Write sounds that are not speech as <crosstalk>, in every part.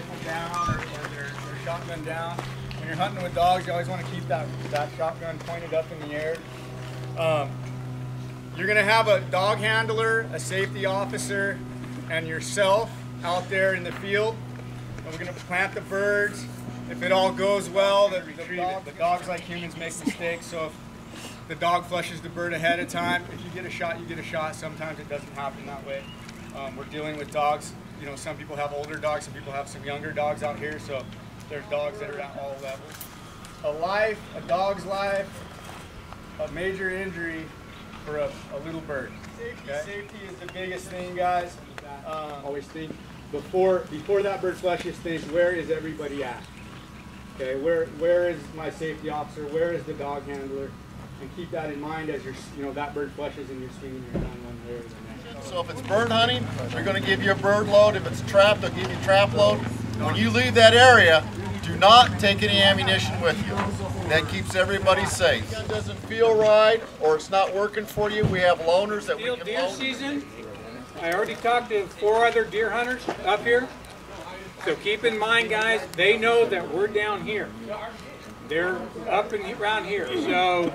rifle down or, or their, their shotgun down. When you're hunting with dogs, you always want to keep that, that shotgun pointed up in the air. Um, you're going to have a dog handler, a safety officer, and yourself out there in the field. And we're going to plant the birds. If it all goes well, the, the, dog, the dogs like humans make mistakes. So if, the dog flushes the bird ahead of time. If you get a shot, you get a shot. Sometimes it doesn't happen that way. Um, we're dealing with dogs you know, some people have older dogs, some people have some younger dogs out here. So there's dogs that are at all levels. A life, a dog's life, a major injury for a, a little bird. Safety, okay? safety is the biggest thing, guys. Um, always think before before that bird flushes, think where is everybody at? Okay, where where is my safety officer? Where is the dog handler? And keep that in mind as you're you know that bird flushes and you're swinging your gun one way or the next. So if it's bird hunting, they're going to give you a bird load. If it's a trap, they'll give you a trap load. When you leave that area, do not take any ammunition with you. That keeps everybody safe. If it doesn't feel right or it's not working for you, we have loaners that Deal, we can deer loan. season. I already talked to four other deer hunters up here. So keep in mind, guys, they know that we're down here. They're up and around here. So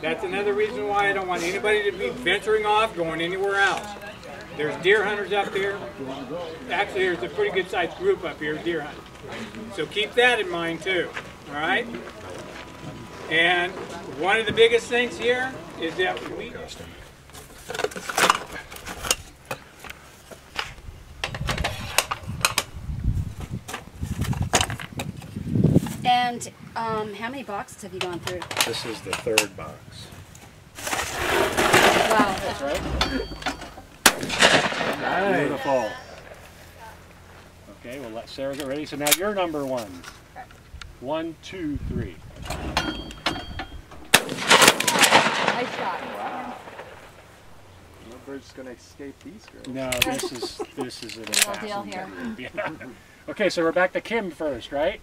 that's another reason why I don't want anybody to be venturing off, going anywhere else. There's deer hunters up here. Actually, there's a pretty good sized group up here, deer hunters. So keep that in mind too, all right? And one of the biggest things here is that we, And um, how many boxes have you gone through? This is the third box. Wow. That's right. Beautiful. Okay, we'll let Sarah get ready. So now you're number one. One, two, three. Nice shot. No bird's gonna escape these girls. No, this is this is an Real deal here. Yeah. <laughs> Okay, so we're back to Kim first, right?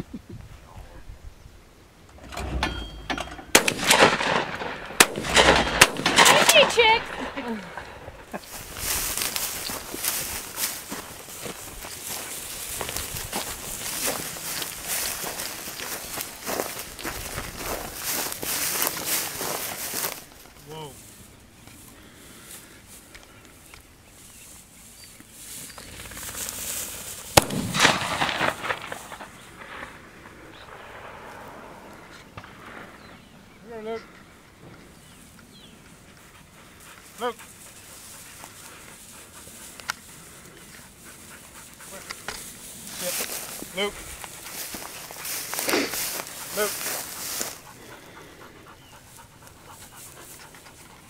Luke.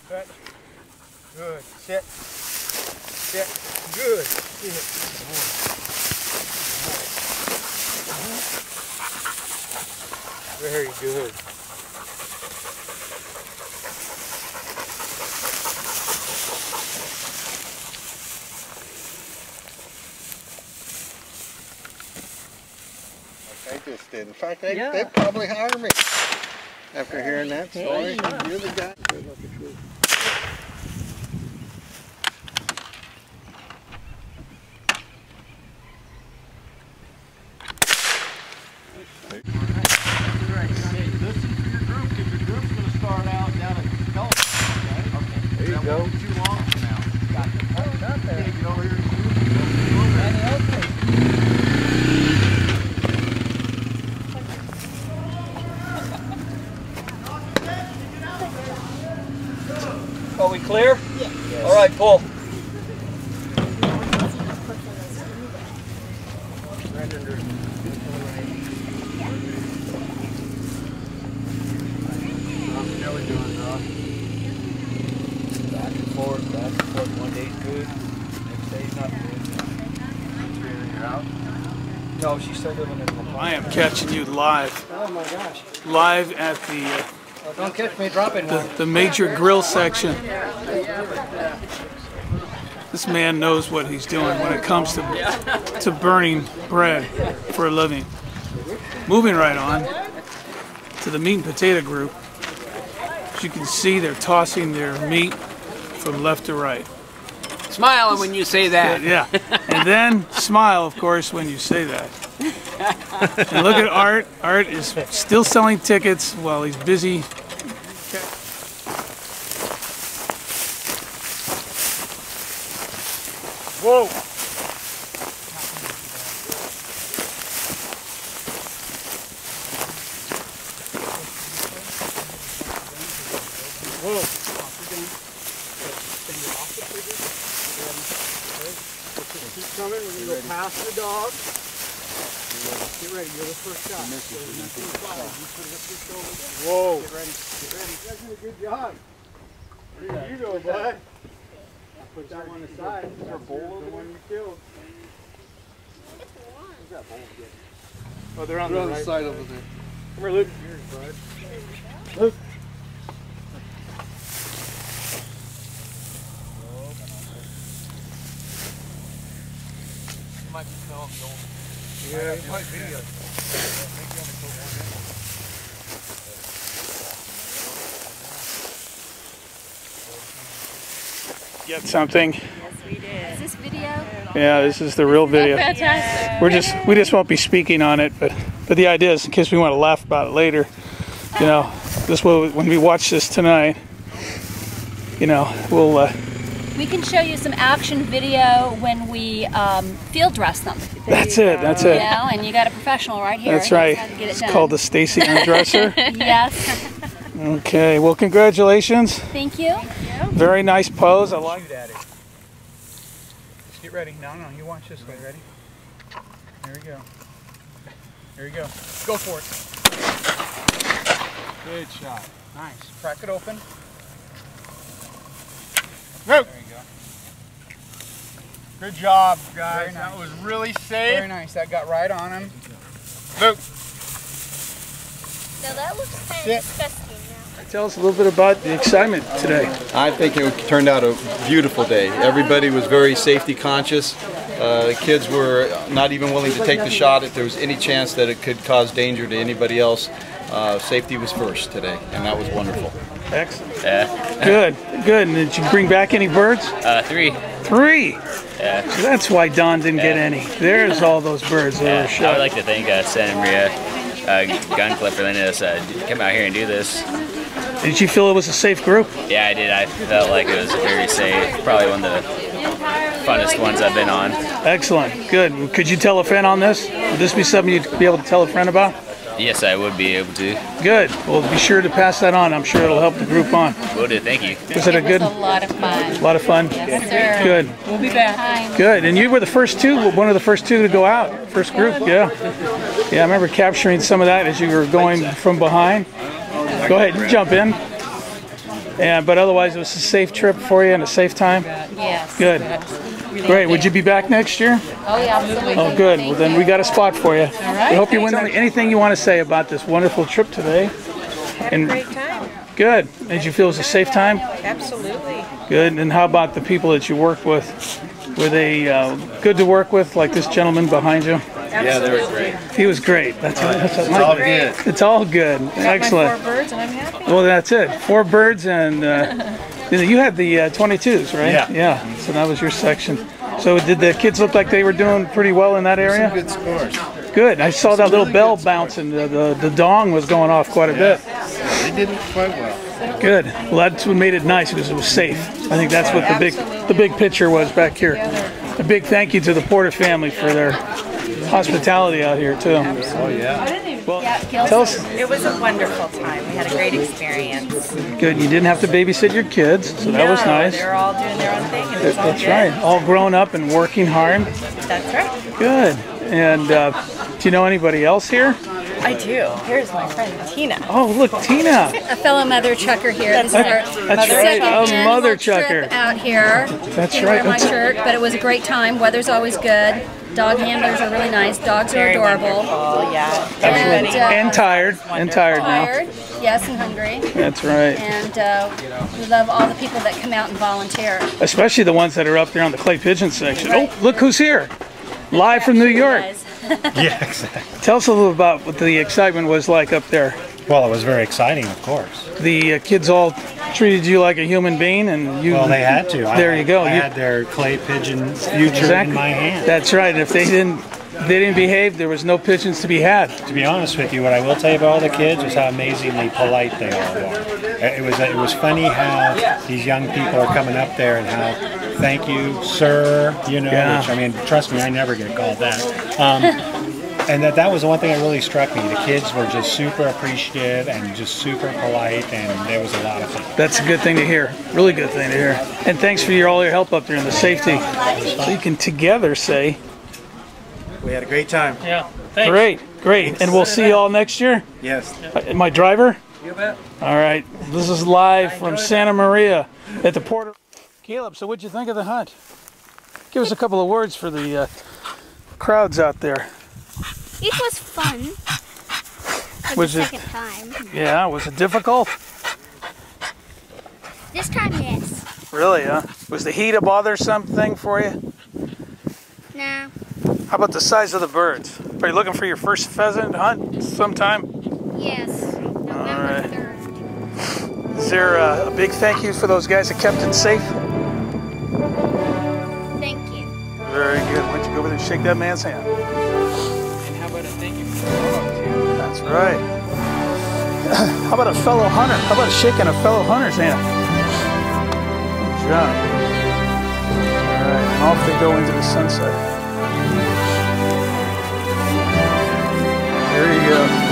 Sit. Good. Sit. Sit. Good. Sit. Good. Very good. I just did. In fact, they, they probably hire me after hearing that story. You're the guy. Listen to your group because your group's going to start out down at Pelican. Okay? Okay. There you go. Too long from now. Got it. Oh, got there. Get over here. are we clear? Yeah. All right, pull. How we doing, Rob? Back and forth, back and forth. One day's good, next day's not good. You're out? No, she's still living in the I am catching you live, Oh my gosh. live at the uh, Well, don't catch me dropping the, the major grill section. This man knows what he's doing when it comes to to burning bread for a living. Moving right on to the meat and potato group. As you can see, they're tossing their meat from left to right. Smiling when you say that. Yeah, and then smile, of course, when you say that. And look at Art. Art is still selling tickets while he's busy. Coming. We're gonna go past the dog. Get ready. You're the first shot. Whoa. Get ready. Get ready. You guys did a good job. You go, bud. Put that one aside. Is there a bowl the one you killed? Where's that bowl again? Oh, they're on the, right side over there. Come here, Luke. Here's bud. Luke. Yeah, you might be. Get something. Is this video? Yeah, this is the real video. Fantastic. We're just we just won't be speaking on it, but but the idea is in case we want to laugh about it later. You know, this will when we watch this tonight. You know, we'll. Uh, We can show you some action video when we um, field dress them. that's it. That's You it. know, and you got a professional right here. That's who knows right. to get it It's done. called the Stacy Undresser. <laughs> Yes. okay. Well, congratulations. Thank you. Very nice pose. I like. Shoot at it. Just get ready. No, no, you watch this way. Ready? There we go. There you go. Go for it. Good shot. Nice. Crack it open. Go. There you go. Good job, guys. That was really safe. Very nice. That got right on him. Luke. No, that looks kind of disgusting now. Tell us a little bit about the excitement today. I think it turned out a beautiful day. Everybody was very safety conscious. Uh, the kids were not even willing to take the shot if there was any chance that it could cause danger to anybody else. Uh, safety was first today, and that was wonderful. Excellent. Yeah. Good. Good. And did you bring back any birds? Uh, three. Three. Yeah. So that's why Don didn't get any. There's all those birds that Yeah. were I would like to thank uh, Santa Maria uh, Gun Club for letting us uh, come out here and do this. Did you feel it was a safe group? Yeah, I did. I felt like it was very safe. Probably one of the funnest ones I've been on. Excellent. Good. Could you tell a friend on this? Would this be something you'd be able to tell a friend about? Yes, I would be able to. Good. Well, be sure to pass that on. I'm sure it'll help the group on. Will do. Thank you. Was it a good, a lot of fun. A lot of fun? Yes, sir. Good. We'll be back. Good. And you were the first two, one of the first two to go out. First group. Yeah. Yeah. I remember capturing some of that as you were going from behind. Go ahead. You jump in. Yeah. But otherwise, it was a safe trip for you and a safe time. Yes. Good. Great. Would you be back next year? Oh, yeah, absolutely. Oh, good. Well, then we got a spot for you. right. We hope you win. Anything you want to say about this wonderful trip today? And Great time. good. Did you feel it was a safe time? Absolutely. Good. And how about the people that you worked with? Were they uh, good to work with, like this gentleman behind you? Yeah, they were great. He was great. That's, that's It's all good. It's all good. Excellent. Four birds and I'm happy. Well, that's it. Four birds and uh, <laughs> you had the uh, 22s, right? Yeah. Yeah. So that was your section. So did the kids look like they were doing pretty well in that area? Good scores. Good. I saw that little bell bouncing. The, the, the dong was going off quite a bit. They did quite well. Good. Well, that's what made it nice because it was safe. I think that's what the big the big picture was back here. A big thank you to the Porter family for their hospitality out here too. Oh yeah. Well, tell us. It was a wonderful time. We had a great experience. Good. You didn't have to babysit your kids, so that was No, nice. They're all doing their own thing, and it all That's good. right. All grown up and working hard. That's right. Good. And uh, do you know anybody else here? I do. Here's my friend Tina. Oh, look, Tina. <laughs> A fellow mother chucker here. This is our That's right, second a annual mother trip chucker. out here. That's Didn't right. Wear my That's- shirt, but it was a great time. Weather's always good. Dog handlers are really nice. Dogs are adorable. wonderful. Yeah. And, uh, And tired. And tired now. tired, yes, and hungry. That's right. And uh, we love all the people that come out and volunteer. Especially the ones that are up there on the clay pigeon section. Oh, look who's here. Live from New York. <laughs> Yeah, exactly. Tell us a little about what the excitement was like up there. Well, it was very exciting, of course. The uh, kids all treated you like a human being, and you. Well, they had to. I- There you go. I You- had their clay pigeon future Exactly. in my hand. That's right. If they didn't they didn't behave, there was no pigeons to be had. To be honest with you, what I will tell you about all the kids is how amazingly polite they all were. It was it was funny how these young people are coming up there and how thank you, sir. You know, Yeah. which I mean, trust me, I never get called that. Um, <laughs> and that that was the one thing that really struck me. The kids were just super appreciative and just super polite, and there was a lot of fun. That's a good thing to hear. Really good thing to hear. And thanks for your all your help up there in the safety. So you can together say, We had a great time. Yeah. Thanks. great, great. And we'll see you all next year. Yes. Uh, My driver? You bet. All right. This is live from Santa Maria at the port. Caleb, so what'd you think of the hunt? Give us a couple of words for the uh, crowds out there. It was fun. For Was the it- second time. Yeah, was it difficult? This time, yes. Really, huh? Was the heat a bothersome thing for you? Nah. How about the size of the birds? Are you looking for your first pheasant hunt sometime? Yes. November right. 3rd. Is there uh, a big thank you for those guys that kept it safe? Thank you. Very good. Why don't you go over there and shake that man's hand? Right. <coughs> How about a fellow hunter? How about shaking a fellow hunter's hand? Good job. All right, off they go into the sunset. There you go.